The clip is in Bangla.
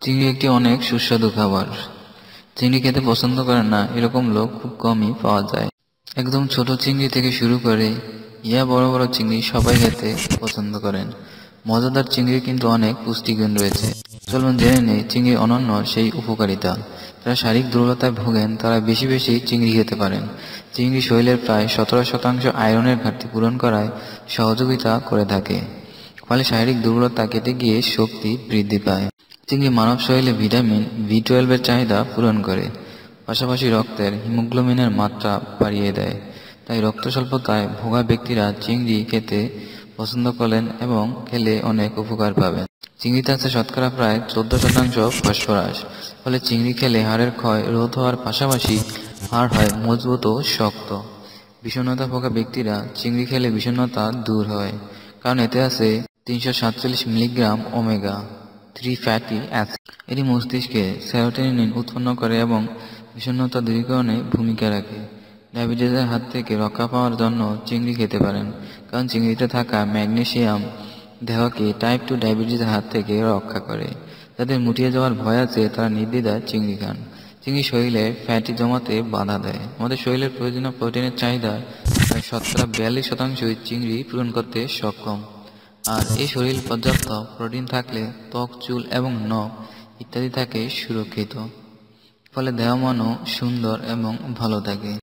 চিংড়ি একটি অনেক সুস্বাদু খাবার। চিংড়ি খেতে পছন্দ করেন না, এরকম লোক খুব কমই পাওয়া যায়। একদম ছোট চিংড়ি থেকে শুরু করে ইয়া বড় বড় চিংড়ি সবাই খেতে পছন্দ করেন। মজাদার চিংড়ির কিন্তু অনেক পুষ্টিগুণ রয়েছে। চলুন জেনে নেই চিংড়ির অনন্য সেই উপকারিতা। যারা শারীরিক দুর্বলতায় ভোগেন, তারা বেশি বেশি চিংড়ি খেতে পারেন। চিংড়ি শরীরের প্রায় সতেরো শতাংশ আয়রনের ঘাটতি পূরণ করায় সহযোগিতা করে থাকে। ফলে শারীরিক দুর্বলতা কেটে গিয়ে শক্তি বৃদ্ধি পায়। চিংড়ি মানব শরীরে ভিটামিন ভি টুয়েলভের চাহিদা পূরণ করে, পাশাপাশি রক্তের হিমোগ্লোবিনের মাত্রা বাড়িয়ে দেয়। তাই রক্ত স্বল্পতায় ভোগা ব্যক্তিরা চিংড়ি খেতে পছন্দ করেন এবং খেলে অনেক উপকার পাবেন। চিংড়িতে আছে শতকরা প্রায় চোদ্দ শতাংশ ফসফরাস, ফলে চিংড়ি খেলে হাড়ের ক্ষয় রোধ হওয়ার পাশাপাশি হাড় হয় মজবুত ও শক্ত। বিষণ্ণতা ভোগা ব্যক্তিরা চিংড়ি খেলে বিষণ্ণতা দূর হয়, কারণ এতে আছে তিনশো সাতচল্লিশ milligram omega. Three fatty acid এটি মস্তিষ্কে সেরোটোনিন উৎপন্ন করে এবং বিষণ্ণতা দূরীকরণে ভূমিকা রাখে। ডায়াবেটিসের হাত থেকে রক্ষা পাওয়ার জন্য চিংড়ি খেতে পারেন, কারণ চিংড়িতে থাকা ম্যাগনেশিয়াম দেহকে টাইপ টু ডায়াবেটিসের হাত থেকে রক্ষা করে। যাদের মুটিয়ে যাওয়ার ভয় আছে, তারা নির্দ্বিধায় চিংড়ি খান। চিংড়ি শরীরে ফ্যাটি জমাতে বাধা দেয়। আমাদের শরীরের প্রয়োজনীয় প্রোটিনের চাহিদা প্রায় শতকরা বিয়াল্লিশ শতাংশই চিংড়ি পূরণ করতে সক্ষম। আর এই শরীর পর্যাপ্ত প্রোটিন থাকলে ত্বক, চুল এবং নখ ইত্যাদি থাকে সুরক্ষিত। ফলে দেহ মনও সুন্দর এবং ভালো থাকে।